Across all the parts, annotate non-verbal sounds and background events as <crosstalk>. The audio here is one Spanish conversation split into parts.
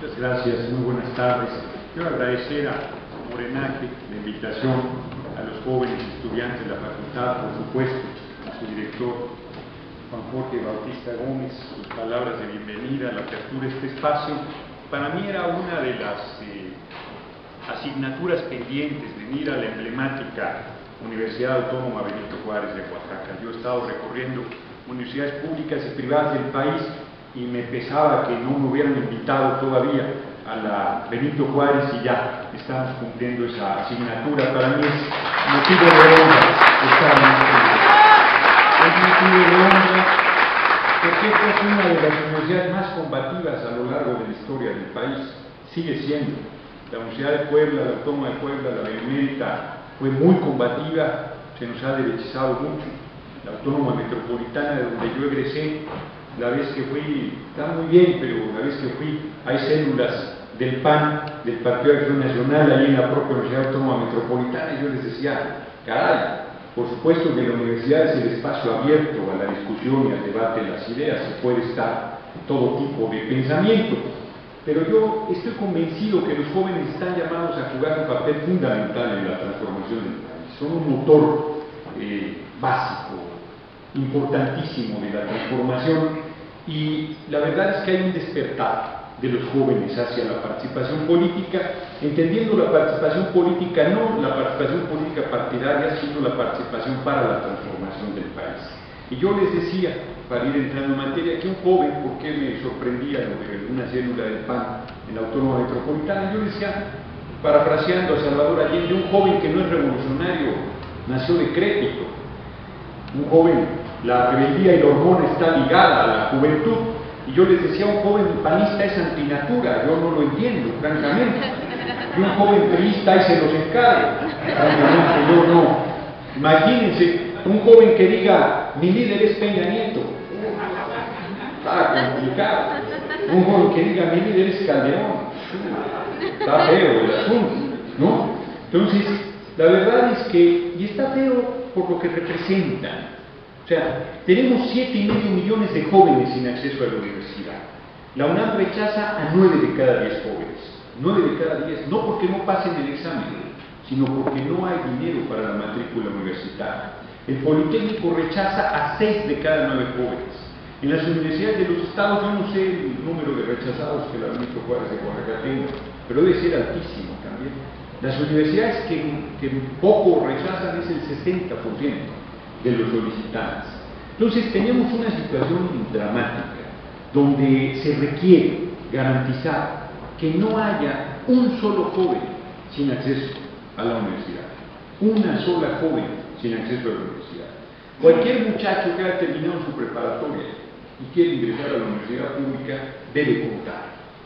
Muchas gracias, muy buenas tardes. Quiero agradecer a Morenaje la invitación a los jóvenes estudiantes de la facultad, por supuesto, a su director Juan Jorge Bautista Gómez, sus palabras de bienvenida, la apertura de este espacio. Para mí era una de las eh, asignaturas pendientes venir a la emblemática Universidad Autónoma Benito Juárez de Oaxaca. Yo he estado recorriendo universidades públicas y privadas del país y me pesaba que no me hubieran invitado todavía a la Benito Juárez y ya estamos cumpliendo esa asignatura. Para mí es motivo de honra estar en este Es motivo de honra porque esta es una de las universidades más combativas a lo largo de la historia del país. Sigue siendo. La Universidad de Puebla, la Autónoma de Puebla, la Benemérita, fue muy combativa, se nos ha derechizado mucho. La Autónoma Metropolitana, de donde yo egresé, la vez que fui, está muy bien, pero la vez que fui, hay células del PAN, del Partido de Acción Nacional, ahí en la propia Universidad Autónoma Metropolitana, y yo les decía, caray, por supuesto que la universidad es el espacio abierto a la discusión y al debate de las ideas, se puede estar todo tipo de pensamiento, pero yo estoy convencido que los jóvenes están llamados a jugar un papel fundamental en la transformación del país. Son un motor eh, básico, importantísimo de la transformación y la verdad es que hay un despertar de los jóvenes hacia la participación política, entendiendo la participación política no la participación política partidaria, sino la participación para la transformación del país. Y yo les decía, para ir entrando en materia, que un joven, ¿por qué me sorprendía lo de una célula del PAN en la Autónoma Metropolitana? Yo decía, parafraseando a Salvador Allende, un joven que no es revolucionario, nació decrépito. Un joven, la rebeldía y la hormona está ligada a la juventud. Y yo les decía, un joven panista es antinatura, yo no lo entiendo, francamente. Y un joven priista y se los encarga, francamente, yo no. Imagínense, un joven que diga, mi líder es Peña Nieto, está complicado. Un joven que diga, mi líder es Calderón, está feo el asunto, ¿no? Entonces, la verdad es que, y está feo por lo que representan. O sea, tenemos siete y medio millones de jóvenes sin acceso a la universidad. La UNAM rechaza a nueve de cada diez jóvenes. Nueve de cada diez, no porque no pasen el examen, sino porque no hay dinero para la matrícula universitaria. El Politécnico rechaza a seis de cada nueve jóvenes. En las universidades de los estados, yo no sé el número de rechazados que la Benito Juárez de Oaxaca tenga, pero debe ser altísimo también. Las universidades que, que poco rechazan es el 60% de los solicitantes. Entonces tenemos una situación dramática donde se requiere garantizar que no haya un solo joven sin acceso a la universidad, una sola joven sin acceso a la universidad. Cualquier muchacho que haya terminado su preparatoria y quiere ingresar a la universidad pública debe contar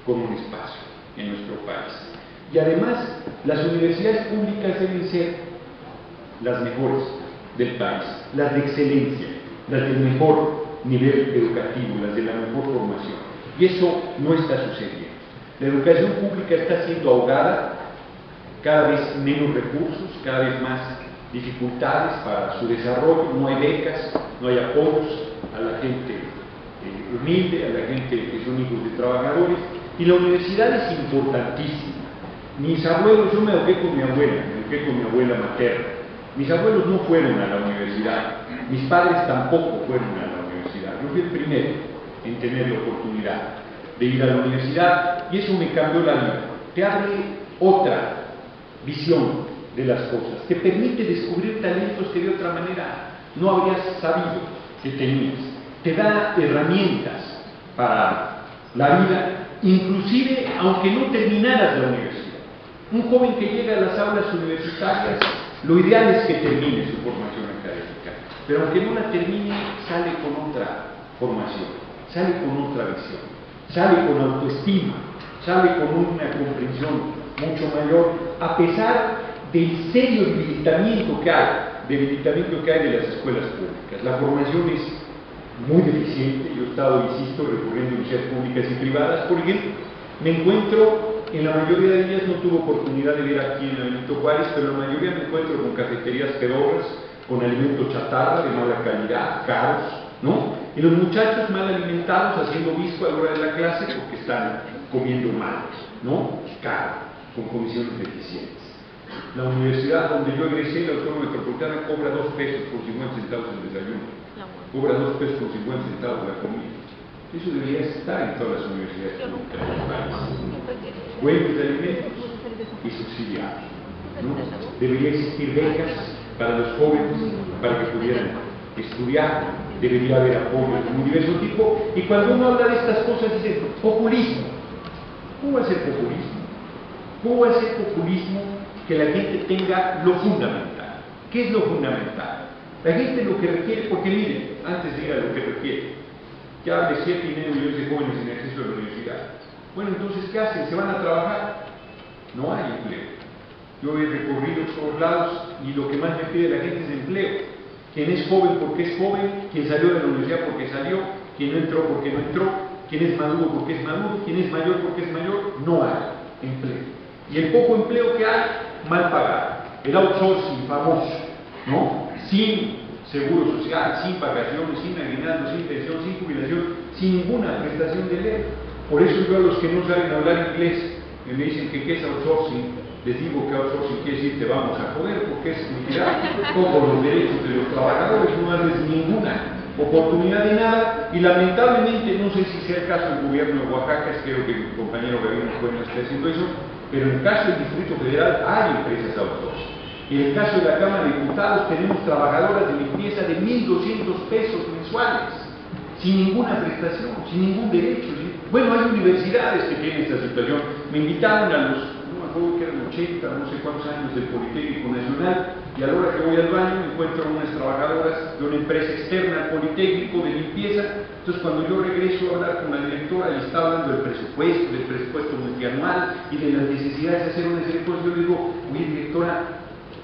con un espacio en nuestro país. Y además, las universidades públicas deben ser las mejores del país, las de excelencia, las del mejor nivel educativo, las de la mejor formación. Y eso no está sucediendo. La educación pública está siendo ahogada, cada vez menos recursos, cada vez más dificultades para su desarrollo, no hay becas, no hay apoyos a la gente eh, humilde, a la gente que son hijos de trabajadores, y la universidad es importantísima. Mis abuelos, yo me eduqué con mi abuela, me eduqué con mi abuela materna. Mis abuelos no fueron a la universidad, mis padres tampoco fueron a la universidad. Yo fui el primero en tener la oportunidad de ir a la universidad y eso me cambió la vida. Te abre otra visión de las cosas, te permite descubrir talentos que de otra manera no habrías sabido que tenías te da herramientas para la vida, inclusive aunque no terminaras la universidad. Un joven que llega a las aulas universitarias, lo ideal es que termine su formación académica, pero aunque no la termine, sale con otra formación, sale con otra visión, sale con autoestima, sale con una comprensión mucho mayor, a pesar del serio debilitamiento que hay, debilitamiento que hay de las escuelas públicas. La formación es muy deficiente, yo he estado, insisto, recurriendo a universidades públicas y privadas, por ejemplo, me encuentro, en la mayoría de ellas no tuve oportunidad de ver aquí en Benito Juárez, pero la mayoría me encuentro con cafeterías pedorras, con alimentos chatarra de mala calidad, caros, ¿no? Y los muchachos mal alimentados haciendo visco a la hora de la clase porque están comiendo mal, ¿no? Caro, con comisiones deficientes. La universidad donde yo egresé, la Autónoma Metropolitana, cobra dos pesos por 50 centavos el desayuno, cobra dos pesos por 50 centavos la comida. Eso debería estar en todas las universidades públicas del país. Buenos de alimentos y subsidiados. ¿no? Debería existir becas para los jóvenes para que pudieran estudiar, debería haber apoyo de un diverso tipo. Y cuando uno habla de estas cosas, dice populismo. ¿Cómo va a ser populismo? ¿Cómo va a ser populismo que la gente tenga lo fundamental? ¿Qué es lo fundamental? La gente lo que requiere, porque miren, antes de ir a lo que requiere, ya de 7 y medio millones de jóvenes en acceso a la universidad. Bueno, entonces, ¿qué hacen? ¿Se van a trabajar? No hay empleo. Yo he recorrido todos lados y lo que más me pide la gente es empleo. Quien es joven porque es joven, quien salió de la universidad porque salió, quien no entró porque no entró, quien es maduro porque es maduro, quien es mayor porque es mayor, no hay empleo. Y el poco empleo que hay, mal pagado. El outsourcing famoso, ¿no? Sin seguro social, sin pagaciones, sin aguinaldo, sin pensión, sin jubilación, sin ninguna prestación de ley. Por eso yo a los que no saben hablar inglés y me dicen que qué es outsourcing, les digo que outsourcing quiere decir te vamos a joder porque es liquidar todos los derechos de los trabajadores, no darles ninguna oportunidad de nada y lamentablemente, no sé si sea el caso del gobierno de Oaxaca, espero que mi compañero Gabino Cuenca esté haciendo eso, pero en el caso del Distrito Federal hay empresas outsourcing. En el caso de la Cámara de Diputados tenemos trabajadoras de limpieza de 1.200 pesos mensuales, sin ninguna prestación, sin ningún derecho. Bueno, hay universidades que tienen esta situación. Me invitaron a los, no me acuerdo que eran 80, no sé cuántos años del Politécnico Nacional, y a la hora que voy al baño me encuentro unas trabajadoras de una empresa externa al Politécnico de limpieza. Entonces cuando yo regreso a hablar con la directora y está hablando del presupuesto, del presupuesto multianual y de las necesidades de hacer una serie yo le digo, oye directora,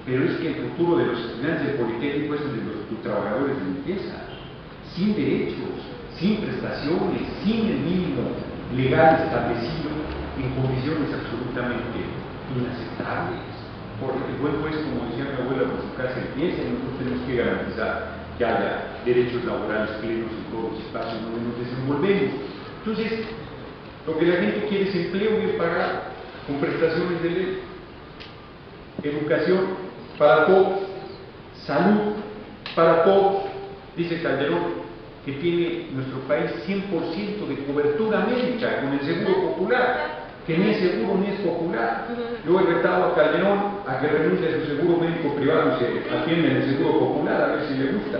pero es que el futuro de los estudiantes de Politécnico es el de los, trabajadores de limpieza, sin derechos, sin prestaciones, sin el mínimo legal establecido, en condiciones absolutamente inaceptables. Porque el buen pues, como decía mi abuela, por su casa empieza y nosotros tenemos que garantizar que haya derechos laborales plenos en todos los espacios donde nos desenvolvemos. Entonces, lo que la gente quiere es empleo y es pagar con prestaciones de ley. Educación, para todos, salud para todos, dice Calderón, que tiene nuestro país 100% de cobertura médica con el seguro popular, que ni es seguro ni es popular. Yo he retado a Calderón a que renuncie a su seguro médico privado y se atienda en el seguro popular, a ver si le gusta.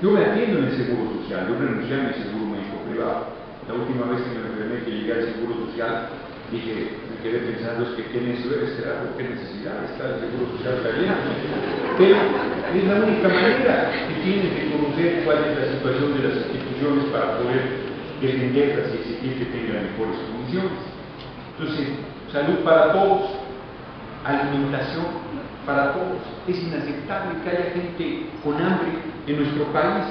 Yo me atiendo en el seguro social, yo renuncié a mi seguro médico privado. La última vez que me enfermé que llegué al seguro social, dije, me quedé pensando, es que qué necesidad, qué necesidad está el seguro social caliente. Pero es la única manera que tienen que conocer cuál es la situación de las instituciones para poder defenderlas y exigir que tengan mejores condiciones. Entonces, salud para todos, alimentación para todos. Es inaceptable que haya gente con hambre en nuestro país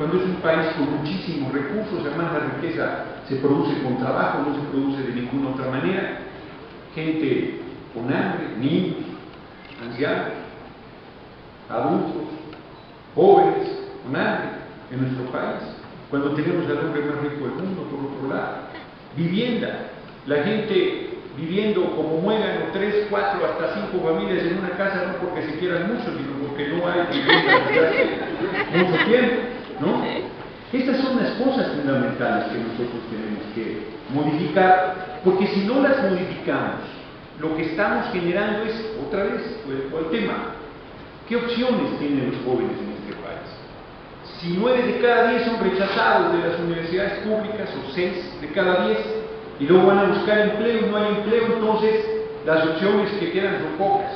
cuando es un país con muchísimos recursos, además la riqueza se produce con trabajo, no se produce de ninguna otra manera, gente con hambre, niños, ancianos, adultos, jóvenes, con hambre en nuestro país, cuando tenemos al hombre más rico del mundo, por otro lado, vivienda, la gente viviendo como muegan tres, cuatro, hasta cinco familias en una casa, no porque se quieran mucho, sino porque no hay vivienda desde <laughs> hace mucho tiempo. ¿no? Estas son las cosas fundamentales que nosotros tenemos que modificar, porque si no las modificamos, lo que estamos generando es, otra vez, el, tema, ¿qué opciones tienen los jóvenes en este país? Si nueve de cada diez son rechazados de las universidades públicas, o seis de cada diez, y luego van a buscar empleo y no hay empleo, entonces las opciones que quedan son pocas.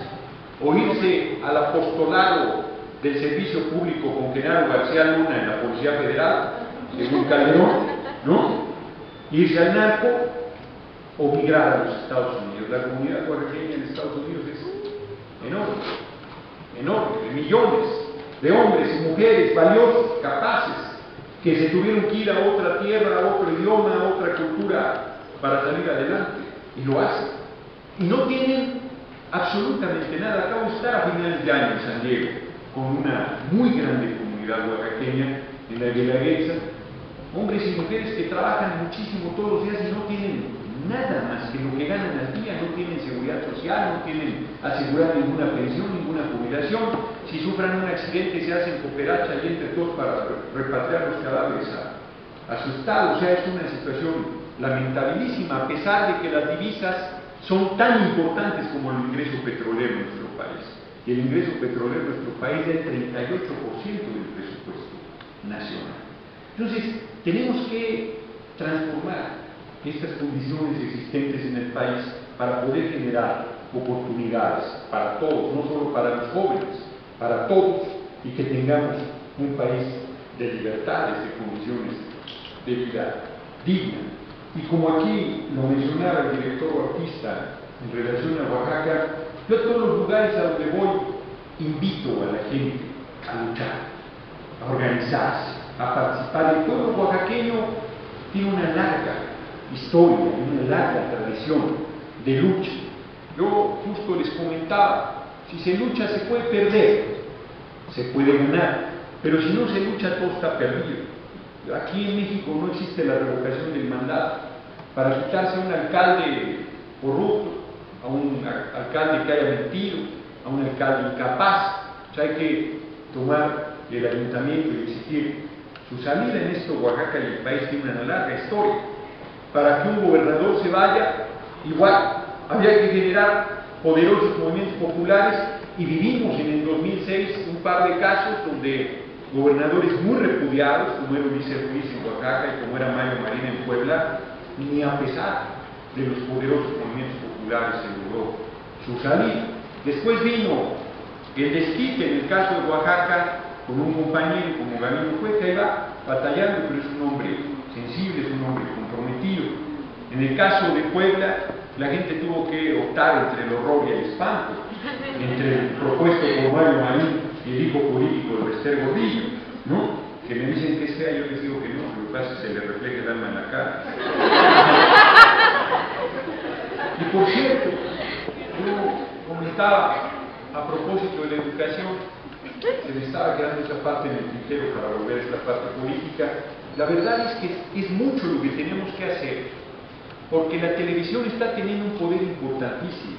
O irse al apostolado del servicio público con Genaro García Luna en la Policía Federal, según Calderón, ¿no? Irse al narco o migrar a los Estados Unidos. La comunidad guardiana en Estados Unidos es enorme, enorme, de millones de hombres y mujeres valiosos, capaces, que se tuvieron que ir a otra tierra, a otro idioma, a otra cultura para salir adelante, y lo hacen. Y no tienen absolutamente nada. Acabo de estar a finales de año en San Diego con una muy grande comunidad oaxaqueña en la Guelaguetza hombres y mujeres que trabajan muchísimo todos los días y no tienen nada más que lo que ganan al día, no tienen seguridad social, no tienen asegurada ninguna pensión, ninguna jubilación, si sufran un accidente se hacen cooperacha y entre todos para repatriar los cadáveres a, a su estado, o sea, es una situación lamentabilísima, a pesar de que las divisas son tan importantes como el ingreso petrolero en nuestro país. Y el ingreso petrolero en nuestro país es del 38% del presupuesto nacional. Entonces, tenemos que transformar estas condiciones existentes en el país para poder generar oportunidades para todos, no solo para los jóvenes, para todos, y que tengamos un país de libertades, de condiciones de vida digna. Y como aquí lo mencionaba el director artista en relación a Oaxaca, yo a todos los lugares a donde voy invito a la gente a luchar, a organizarse, a participar. El pueblo oaxaqueño tiene una larga historia, una larga tradición de lucha. Yo justo les comentaba, si se lucha se puede perder, se puede ganar, pero si no se lucha todo está perdido. Aquí en México no existe la revocación del mandato. Para quitarse un alcalde corrupto, a un alcalde que haya mentido, a un alcalde incapaz, hay que tomar el ayuntamiento y exigir su salida en esto. Oaxaca y el país tiene una larga historia. Para que un gobernador se vaya, igual había que generar poderosos movimientos populares y vivimos en el 2006 un par de casos donde gobernadores muy repudiados, como era Ulises Ruiz en Oaxaca y como era Mayo Marina en Puebla, ni a pesar de los poderosos movimientos populares logró su salida. Después vino el desquite en el caso de Oaxaca con un compañero como Gabino Cueca, iba batallando, pero es un hombre sensible, es un hombre comprometido. En el caso de Puebla, la gente tuvo que optar entre el horror y el espanto, entre el propuesto por Mario Marín y el hijo político de Esther Gordillo, ¿no? Que me dicen que sea, yo les digo que no, lo que pasa es que se le refleja el alma en la cara. <laughs> Por cierto, yo comentaba a propósito de la educación, se me estaba quedando esa parte en el tintero para volver a esta parte política. La verdad es que es mucho lo que tenemos que hacer, porque la televisión está teniendo un poder importantísimo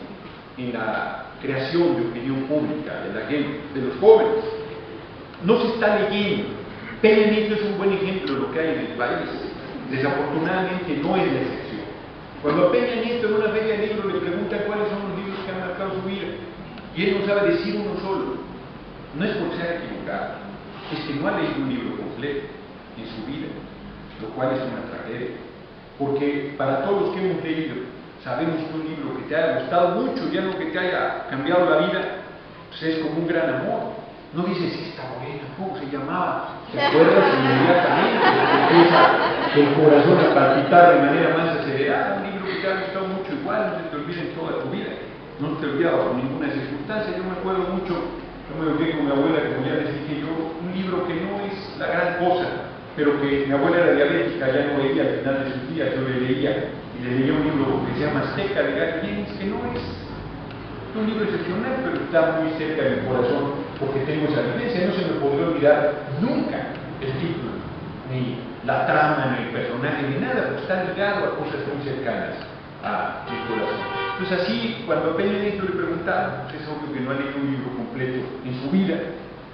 en la creación de opinión pública de la gente, de los jóvenes. No se está leyendo. Peña es un buen ejemplo de lo que hay en el país. Desafortunadamente no es excepción. Cuando Peña Nieto en una feria de libros le preguntan cuáles son los libros que han marcado su vida, y él no sabe decir uno solo, no es porque sea equivocado, es que no ha leído un libro completo en su vida, lo cual es una tragedia. Porque para todos los que hemos leído, sabemos que un libro que te haya gustado mucho y algo que te haya cambiado la vida, pues es como un gran amor. No dices, sí, está buena, ¿cómo se llamaba? Te acuerdas inmediatamente, empieza el corazón a palpitar de manera más acelerada. Un libro que te ha gustado mucho igual, no se te olvida en toda tu vida, olvida por ninguna circunstancia. Yo me acuerdo mucho yo me eduqué con mi abuela, como ya les dije yo, un libro que no es la gran cosa, pero que mi abuela era diabética, ya no leía al final de sus días, yo le leía, y le leía un libro que se llama Azteca de Gary que no es un libro excepcional, pero está muy cerca de mi corazón, porque tengo esa vivencia, no se me podrá olvidar nunca el título, ni la trama, ni el personaje, ni nada, porque está ligado a cosas muy cercanas a mi corazón. Pues así, cuando a Peña Nieto le preguntaron, es obvio que no ha leído un libro completo en su vida,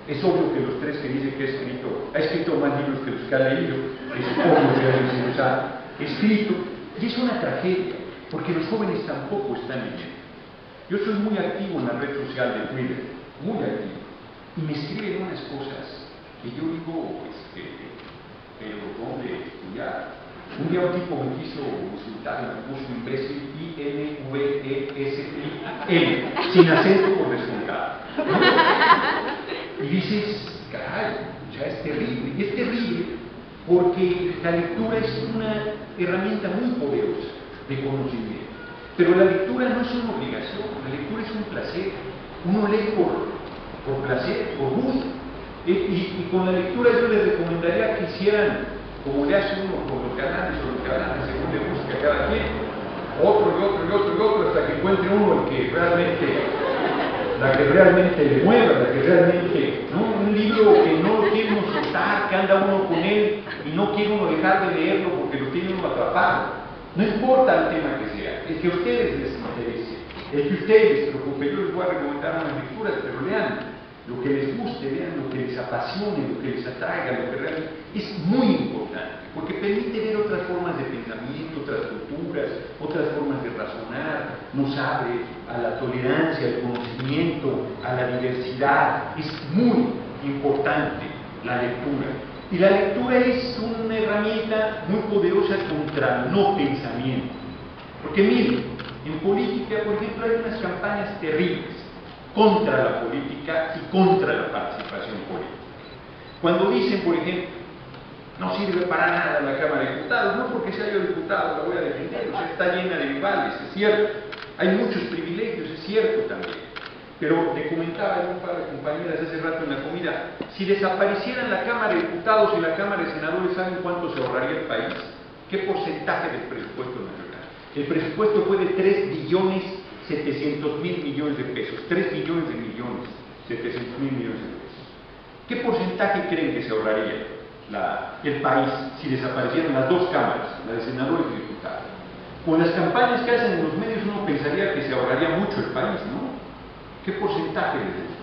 es obvio que los tres que dice que ha escrito, ha escrito más libros que los que ha leído, es obvio que ha escrito, y es una tragedia, porque los jóvenes tampoco están leyendo. Yo soy muy activo en la red social de Twitter, muy activo, y me escriben unas cosas que yo digo, este, pero ¿dónde estudiar? Un día un tipo me quiso insultar, me puso imbécil I-N-V-E-S-I-L, sin acento por descontado. Y dices, caray, ya es terrible. Y es terrible porque la lectura es una herramienta muy poderosa de conocimiento. Pero la lectura no es una obligación, la lectura es un placer. Uno lee por, por placer, por gusto. Y, y con la lectura yo les recomendaría que hicieran como le hace uno con los canales o los canales según le busca cada quien, otro y otro y otro y otro hasta que encuentre uno el que realmente, la que realmente le mueva, la que realmente, ¿no? un libro que no lo quiere uno soltar, que anda uno con él y no quiere uno dejar de leerlo porque lo tiene uno atrapado. No importa el tema que sea, el que a ustedes les interese, el que ustedes les preocupe. Yo les voy a recomendar unas lecturas, pero lean lo que les guste, vean lo que les apasione, lo que les atraiga, lo que realmente es muy importante, porque permite ver otras formas de pensamiento, otras culturas, otras formas de razonar, nos abre a la tolerancia, al conocimiento, a la diversidad. Es muy importante la lectura. Y la lectura es una herramienta muy poderosa contra el no pensamiento. Porque miren, en política, por ejemplo, hay unas campañas terribles contra la política y contra la participación política. Cuando dicen, por ejemplo, no sirve para nada la Cámara de Diputados, no porque sea yo diputado la voy a defender, o sea, está llena de rivales, es cierto, hay muchos privilegios, es cierto también. Pero le comentaba a un par de compañeras hace rato en la comida, si desaparecieran la Cámara de Diputados y la Cámara de Senadores, ¿saben cuánto se ahorraría el país? ¿Qué porcentaje del presupuesto nacional? El presupuesto fue de 3 billones 700 mil millones de pesos, 3 billones de millones, 700 mil millones de pesos. ¿Qué porcentaje creen que se ahorraría el país si desaparecieran las dos cámaras, la de senadores y diputados? Con las campañas que hacen en los medios uno pensaría que se ahorraría mucho el país, ¿no? ¿Qué porcentaje de eso?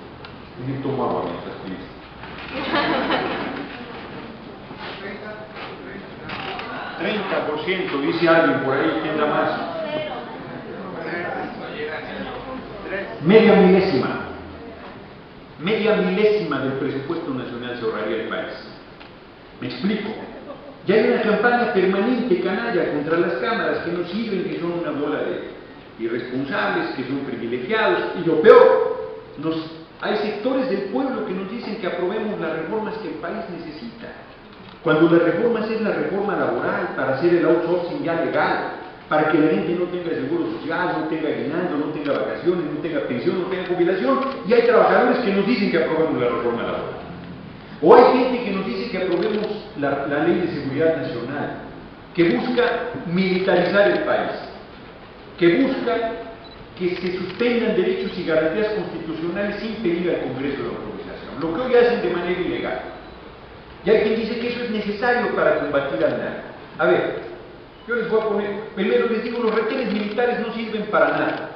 Me tomo agua mientras pienso. <laughs> 30%, dice alguien por ahí, ¿quién da más? Media milésima. Media milésima del presupuesto nacional se ahorraría el país. ¿Me explico? Ya hay una campaña permanente, canalla, contra las cámaras que no sirven, que son una bola de irresponsables, que son privilegiados. Y lo peor, nos, hay sectores del pueblo que nos dicen que aprobemos las reformas que el país necesita. Cuando las reformas es la reforma laboral para hacer el outsourcing ya legal, para que la gente no tenga seguro social, no tenga aguinaldo, no tenga vacaciones, no tenga pensión, no tenga jubilación, y hay trabajadores que nos dicen que aprobemos la reforma laboral. O hay gente que nos dice que aprobemos la, la ley de seguridad nacional, que busca militarizar el país, que busca que se suspendan derechos y garantías constitucionales sin pedir al Congreso de autorización, lo que hoy hacen de manera ilegal. Y hay quien dice que eso es necesario para combatir al narco. A ver, yo les voy a poner, primero les digo, los retenes militares no sirven para nada,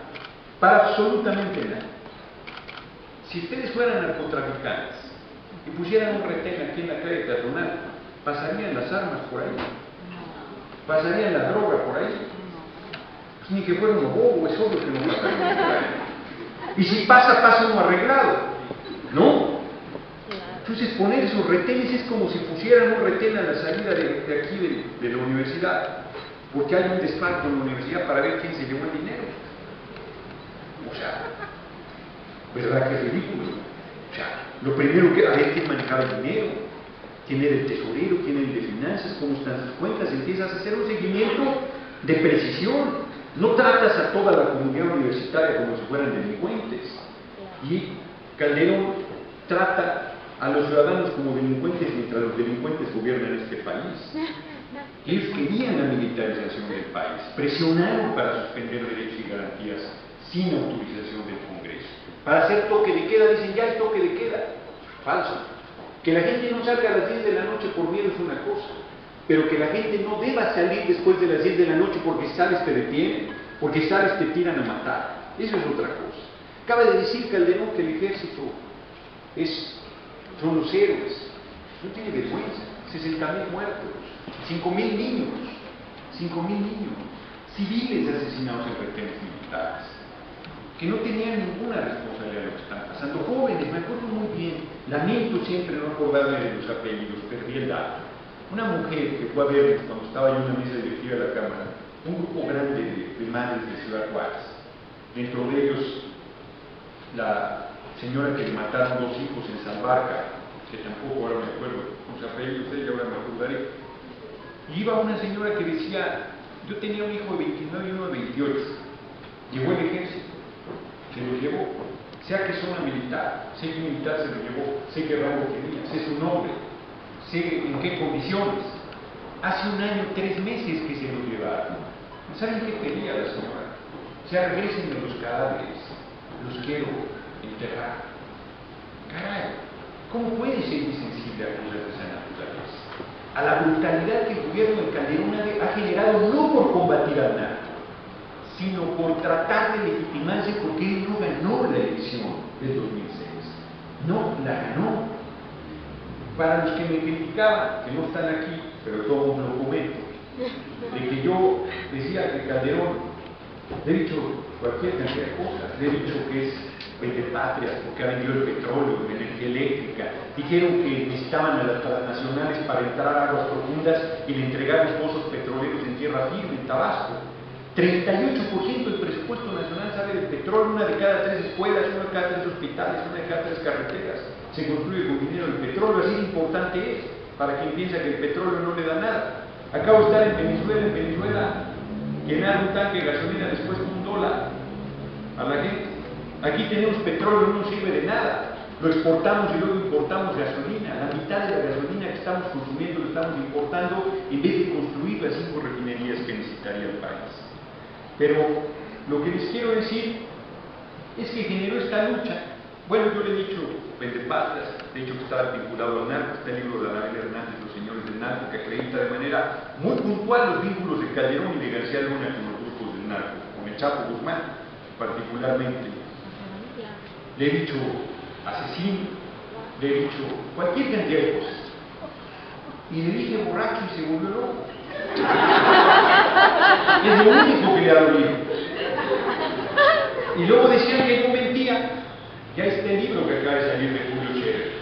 para absolutamente nada. Si ustedes fueran narcotraficantes y pusieran un retén aquí en la calle Catronal, pasarían las armas por ahí, pasarían la droga por ahí, pues ni que fuera un bobo, es obvio que no a Y si pasa, pasa uno arreglado, ¿no? Entonces poner esos retenes es como si pusieran un retén a la salida de, aquí de, la universidad, porque hay un desfalco en la universidad para ver quién se llevó el dinero. O sea, ¿verdad que es ridículo? O sea, lo primero que hay que manejar el dinero, quién era el tesorero, quién era el de finanzas, cómo están sus cuentas, empiezas a hacer un seguimiento de precisión. No tratas a toda la comunidad universitaria como si fueran delincuentes. Y Calderón trata a los ciudadanos como delincuentes mientras los delincuentes gobiernan este país. Ellos querían la militarización del país, presionaron para suspender derechos y garantías sin autorización del Congreso. Para hacer toque de queda, dicen ya hay toque de queda. Falso. Que la gente no salga a las 10 de la noche por miedo es una cosa, pero que la gente no deba salir después de las 10 de la noche porque sabes te detienen, porque sabes te tiran a matar. Eso es otra cosa. Acaba de decir Calderón que el ejército es, son los héroes. No tiene vergüenza. 60 mil muertos, 5 mil niños, 5 mil niños, civiles asesinados en retenes militares que no tenían ninguna responsabilidad de lo que están. Jóvenes, me acuerdo muy bien, lamento siempre no acordarme de los apellidos, perdí el dato. Una mujer que fue a ver cuando estaba yo en una mesa directiva de la Cámara, un grupo grande de, madres de Ciudad Juárez, dentro de ellos la señora que le mataron dos hijos en San Barca, que tampoco ahora me acuerdo con sus apellidos, ella ahora me acordaré. Iba una señora que decía, yo tenía un hijo de 29 y uno de 28, llegó el ejército, se lo llevó. Sea que zona militar, sé que militar se lo llevó, sé qué rango tenía, sé su nombre, sé en qué condiciones. Hace un año, tres meses que se lo llevaron. ¿Saben qué quería la señora? Se regresen de los cadáveres, los quiero enterrar. Caray, ¿cómo puede ser insensible a cosas de? A la brutalidad que el gobierno de Calderón ha generado no por combatir al narco, sino por tratar de legitimarse porque él no ganó la elección del 2006. No la ganó. Para los que me criticaban, que no están aquí, pero todos lo comento, de que yo decía que Calderón, le he dicho cualquier cantidad de cosas, le he dicho que es de patria, porque ha vendido el petróleo, la energía eléctrica, dijeron que necesitaban a las transnacionales para entrar a aguas profundas y le entregaron pozos petroleros en tierra firme, en Tabasco. 38% del presupuesto nacional sale del petróleo, una de cada tres escuelas, una de cada tres hospitales, una de cada tres carreteras se construye con dinero del petróleo, así de importante es para quien piensa que el petróleo no le da nada. Acabo de estar en Venezuela, en Venezuela, llenar un tanque de gasolina después de un dólar a la gente. Aquí tenemos petróleo, no sirve de nada. Lo exportamos y luego importamos gasolina. La mitad de la gasolina que estamos consumiendo lo estamos importando en vez de construir las cinco refinerías que necesitaría el país. Pero lo que les quiero decir es que generó esta lucha. Bueno, yo le he dicho Patrias, de hecho que estaba vinculado al narco, está el libro de Anabel Hernández, Los Señores del Narco, que acredita de manera muy puntual los vínculos de Calderón y de García Luna con los grupos del narco, con el Chapo Guzmán particularmente. Le he dicho asesino, le he dicho cualquier cosas. Y le dije borracho y se volvió loco. <laughs> Es lo único que le ha dolido. Y luego decían que yo mentía. Ya este libro que acaba de salir de Julio Scherer,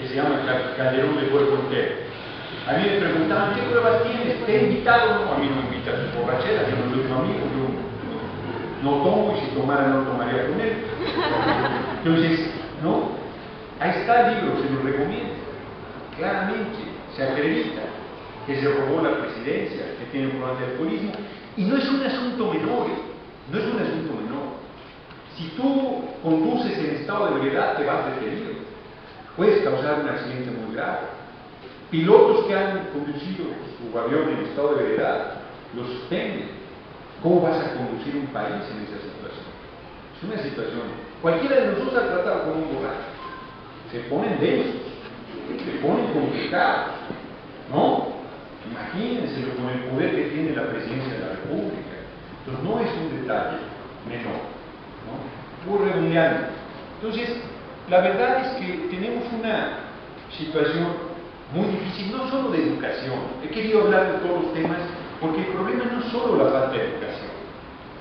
que se llama Calderón de Cuerpo Entero. A mí me preguntaban, ¿qué pruebas tienes? ¿Te he invitado? No, a mí no me invitan a sus borracheras, yo no soy tu amigo, yo no tomo y si tomara no tomaría con él. Entonces, ¿no? Ahí está el libro, se lo recomiendo. Claramente, se acredita que se robó la presidencia, que tiene un problema de alcoholismo, y no es un asunto menor, no es un asunto menor. Si tú conduces en estado de ebriedad, te vas detenido. Puedes causar un accidente muy grave. Pilotos que han conducido su avión en estado de ebriedad los suspenden. ¿Cómo vas a conducir un país en esa situación? Es una situación. Cualquiera de nosotros ha tratado con un borracho. Se ponen densos, se ponen complicados, ¿no? Imagínense con el poder que tiene la presidencia de la República. Entonces no es un detalle menor, ¿no? Ocurre Entonces, la verdad es que tenemos una situación muy difícil, no solo de educación. He querido hablar de todos los temas porque el problema no es solo la falta de educación.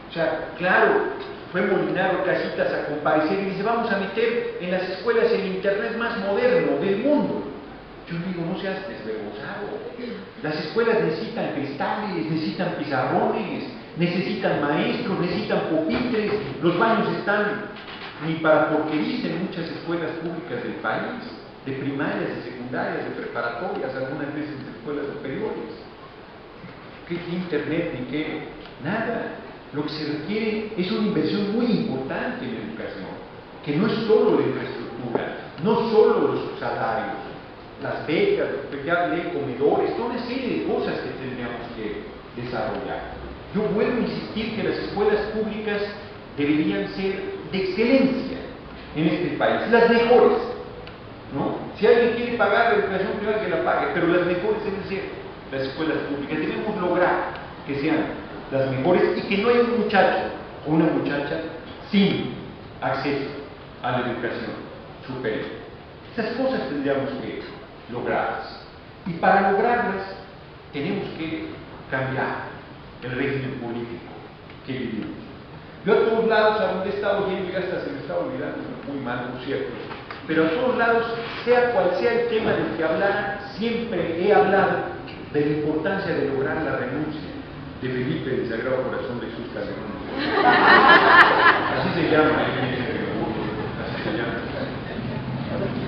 O sea, claro, fue Molinaro Casitas a comparecer y dice, vamos a meter en las escuelas el Internet más moderno del mundo. Yo digo, no seas desvergonzado. Las escuelas necesitan cristales, necesitan pizarrones, necesitan maestros, necesitan pupitres, los baños están ni para porquerías en muchas escuelas públicas del país, de primarias, de secundarias, de preparatorias, algunas veces de escuelas superiores. ¿Qué internet ni qué? Nada. Lo que se requiere es una inversión muy importante en educación, que no es solo la infraestructura, no solo los salarios, las becas, hablé, comedores, toda una serie de cosas que tendríamos que desarrollar. Yo vuelvo a insistir que las escuelas públicas deberían ser de excelencia en este país, las mejores. ¿no? Si alguien quiere pagar la educación privada, que la pague, pero las mejores deben ser las escuelas públicas. Debemos lograr que sean las mejores y que no haya un muchacho o una muchacha sin acceso a la educación superior. Esas cosas tendríamos que lograrlas. Y para lograrlas tenemos que cambiar el régimen político que vivimos. Yo a todos lados, a donde he estado yendo, y hasta se me está olvidando, muy mal, por cierto, pero a todos lados, sea cual sea el tema del que hablar, siempre he hablado de la importancia de lograr la renuncia de Felipe del Sagrado Corazón de Jesús Calderón. Así se llama, así se llama.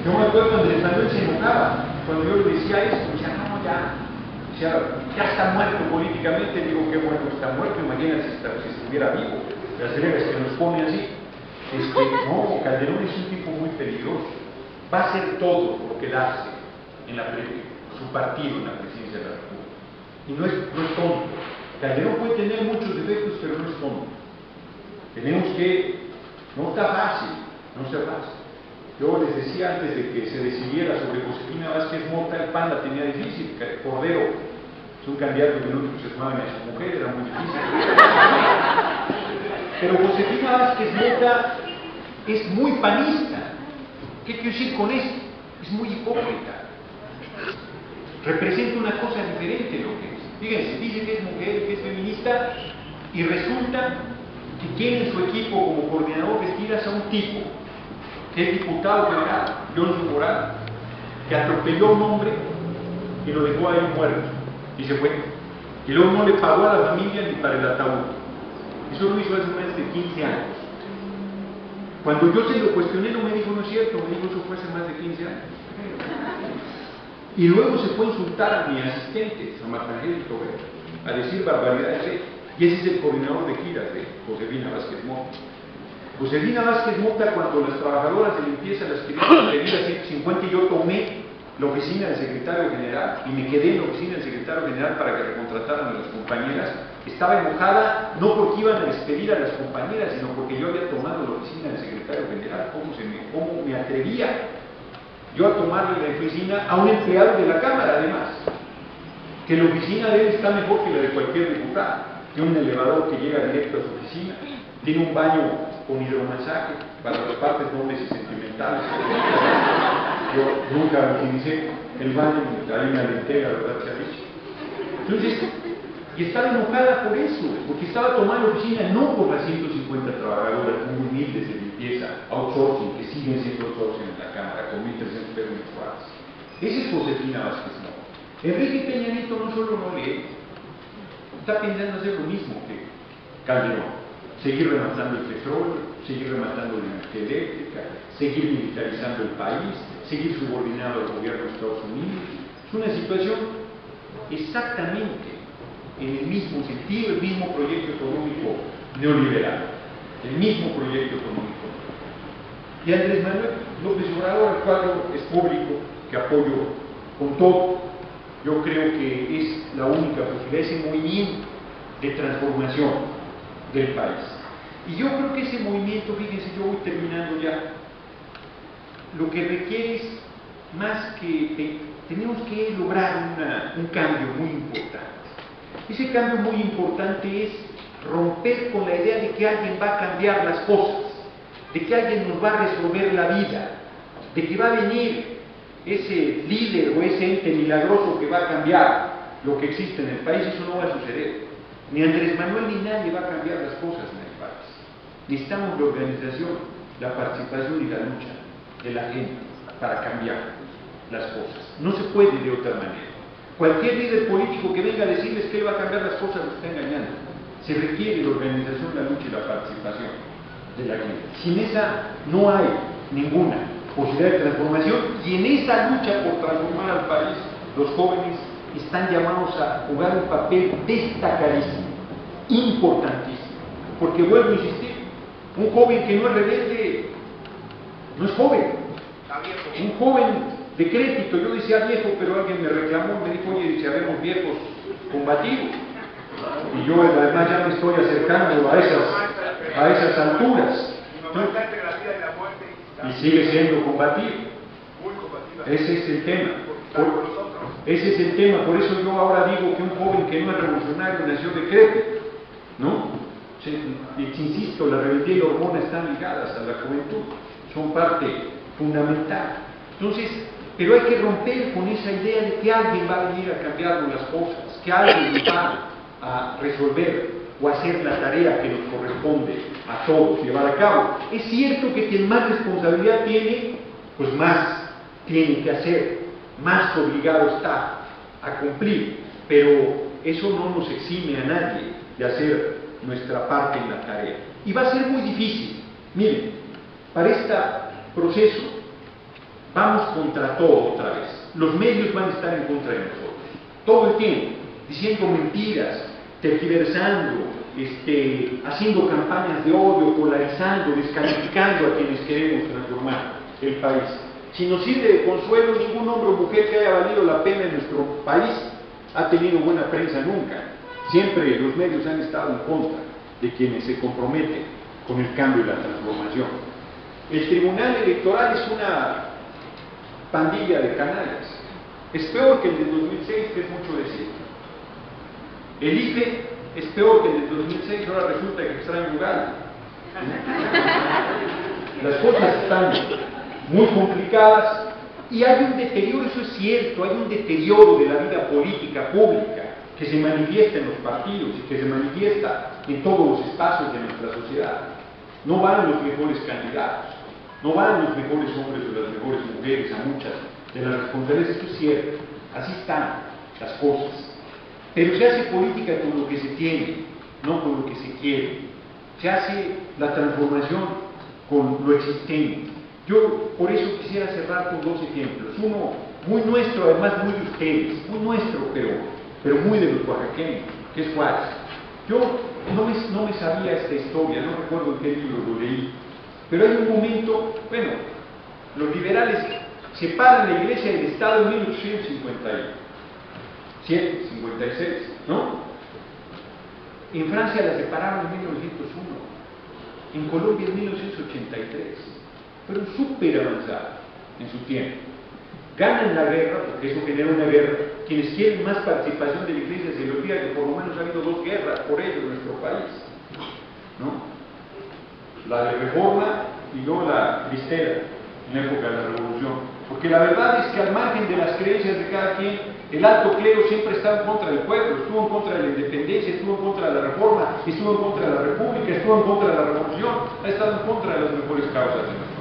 Yo me acuerdo cuando el español se enojaba, cuando yo le decía me decía, no, ya, ya está muerto políticamente, digo, qué bueno está muerto, imagínate si, estuviera vivo, las reglas que nos pone así. Este, no, Calderón es un tipo muy peligroso, va a hacer todo por quedarse en la su partido en la presidencia de la República. Y no es, no es tonto. Calderón puede tener muchos defectos, pero no es tonto. Tenemos que, no está fácil, no está fácil. Yo les decía antes de que se decidiera sobre Josefina Vázquez Mota, el PAN la tenía difícil, Cordero es un candidato que no entusiasmaba ni a su mujer, era muy difícil. Pero Josefina Vázquez Mota es muy panista. ¿Qué quiero decir con esto? Es muy hipócrita. Representa una cosa diferente lo que. Fíjense, dice que es mujer, que es feminista, y resulta que tiene en su equipo como coordinador de tiras a un tipo que es diputado federal, John Moral, que atropelló a un hombre y lo dejó ahí muerto y se fue. Y luego no le pagó a la familia ni para el ataúd. Eso lo hizo hace más de 15 años. Cuando yo se lo cuestioné, no me dijo, no es cierto, me dijo, eso fue hace más de 15 años. Y luego se fue a insultar a mi asistente, a Marta a decir barbaridades. Y ese es el coordinador de giras de Josefina Vázquez Mota. Josefina Vázquez Mota, cuando las trabajadoras de limpieza las querían pedir a 150, yo tomé la oficina del secretario general y me quedé en la oficina del secretario general para que recontrataran a las compañeras. Estaba enojada no porque iban a despedir a las compañeras, sino porque yo había tomado la oficina del secretario general. ¿Cómo, se me, cómo me atrevía yo a tomarle la oficina a un empleado de la Cámara, además? Que la oficina de él está mejor que la de cualquier diputado. Tiene un elevador que llega directo a su oficina, tiene un baño con hidromasaje para las partes nobles y sentimentales. Yo nunca utilicé el baño, hay una lentera, ¿verdad? Dicho. Entonces, y estaba enojada por eso, porque estaba tomando oficina no por las 150 trabajadoras muy humildes de limpieza, outsourcing, que siguen siendo outsourcing en la Cámara, con 1.300 pesos mensuales. Ese es Josefina Vázquez no. Enrique Peñanito no solo no lee, está pensando hacer lo mismo que Calderón seguir rematando el petróleo, seguir rematando la energía eléctrica, seguir militarizando el país, seguir subordinado al gobierno de Estados Unidos. Es una situación exactamente en el mismo sentido, el mismo proyecto económico neoliberal, el mismo proyecto económico. Y Andrés Manuel López Obrador, al cual es público, que apoyo con todo, yo creo que es la única posibilidad, ese movimiento de transformación del país. Y yo creo que ese movimiento, fíjense, yo voy terminando ya, lo que requiere es más que, tenemos que lograr un cambio muy importante. Ese cambio muy importante es romper con la idea de que alguien va a cambiar las cosas, de que alguien nos va a resolver la vida, de que va a venir ese líder o ese ente milagroso que va a cambiar lo que existe en el país, eso no va a suceder. Ni Andrés Manuel ni nadie va a cambiar las cosas en el país. Necesitamos la organización, la participación y la lucha de la gente para cambiar las cosas. No se puede de otra manera. Cualquier líder político que venga a decirles que él va a cambiar las cosas lo está engañando. Se requiere la organización, la lucha y la participación de la gente. Sin esa no hay ninguna posibilidad de transformación y en esa lucha por transformar al país, los jóvenes están llamados a jugar un papel destacadísimo, importantísimo. Porque vuelvo a insistir, un joven que no es rebelde no es joven. Un joven de crédito, yo decía viejo, pero alguien me reclamó, me dijo, oye, si habemos viejos combativos. Y yo además ya me estoy acercando a esas, a esas alturas. Y sigue siendo combativo. Ese es el tema. Ese es el tema, por eso yo ahora digo que un joven que no es revolucionario nació de crédito, ¿no? Insisto, la rebeldía y la hormona están ligadas a la juventud, son parte fundamental. Entonces, pero hay que romper con esa idea de que alguien va a venir a cambiar las cosas, que alguien va a resolver o hacer la tarea que nos corresponde a todos llevar a cabo. Es cierto que quien más responsabilidad tiene, pues más tiene que hacer más obligado está a cumplir, pero eso no nos exime a nadie de hacer nuestra parte en la tarea. Y va a ser muy difícil. Miren, para este proceso vamos contra todo otra vez. Los medios van a estar en contra de nosotros, todo el tiempo, diciendo mentiras, tergiversando, este, haciendo campañas de odio, polarizando, descalificando a quienes queremos transformar el país. Si nos sirve de consuelo, ningún hombre o mujer que haya valido la pena en nuestro país ha tenido buena prensa nunca. Siempre los medios han estado en contra de quienes se comprometen con el cambio y la transformación. El Tribunal Electoral es una pandilla de canales. Es peor que el de 2006, que es mucho decir. El IFE es peor que el de 2006, ahora resulta que extraño lugar. <laughs> Las cosas están muy complicadas y hay un deterioro, eso es cierto, hay un deterioro de la vida política pública que se manifiesta en los partidos y que se manifiesta en todos los espacios de nuestra sociedad. No van los mejores candidatos, no van los mejores hombres o las mejores mujeres a muchas de las responsabilidades, eso es cierto, así están las cosas. Pero se hace política con lo que se tiene, no con lo que se quiere. Se hace la transformación con lo existente. Yo por eso quisiera cerrar con dos ejemplos. Uno muy nuestro, además muy de ustedes, muy nuestro, pero, pero muy de los oaxaqueños, que es Juárez. Yo no me, no me sabía esta historia, no recuerdo en qué libro lo leí, pero hay un momento, bueno, los liberales separan la iglesia del Estado en 1856, ¿no? En Francia la separaron en 1901, en Colombia en 1983 pero súper avanzada en su tiempo. Ganan la guerra, porque eso genera una guerra. Quienes quieren más participación de la iglesia se les olvida que por lo menos ha habido dos guerras por ello en nuestro país. ¿no? La de reforma y luego la cristera en época de la revolución. Porque la verdad es que al margen de las creencias de cada quien, el alto clero siempre estaba en contra del pueblo, estuvo en contra de la independencia, estuvo en contra de la reforma, estuvo en contra de la república, estuvo en contra de la revolución, ha estado en contra de las mejores causas de nuestro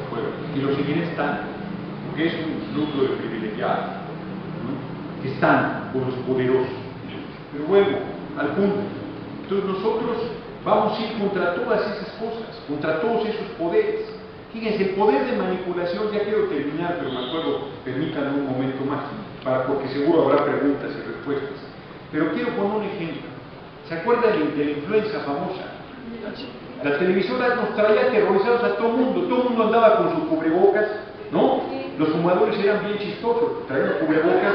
y lo seguirá estando, porque es un grupo de privilegiados que están con los poderosos. Pero bueno, al punto. Entonces nosotros vamos a ir contra todas esas cosas, contra todos esos poderes. Fíjense, el poder de manipulación, ya quiero terminar, pero me acuerdo, permítanme un momento más, para, porque seguro habrá preguntas y respuestas. Pero quiero poner un ejemplo. ¿Se acuerdan de la influencia famosa? Las televisoras nos traían terrorizados a todo el mundo, todo el mundo andaba con sus cubrebocas, ¿no? Los fumadores eran bien chistosos, traían cubrebocas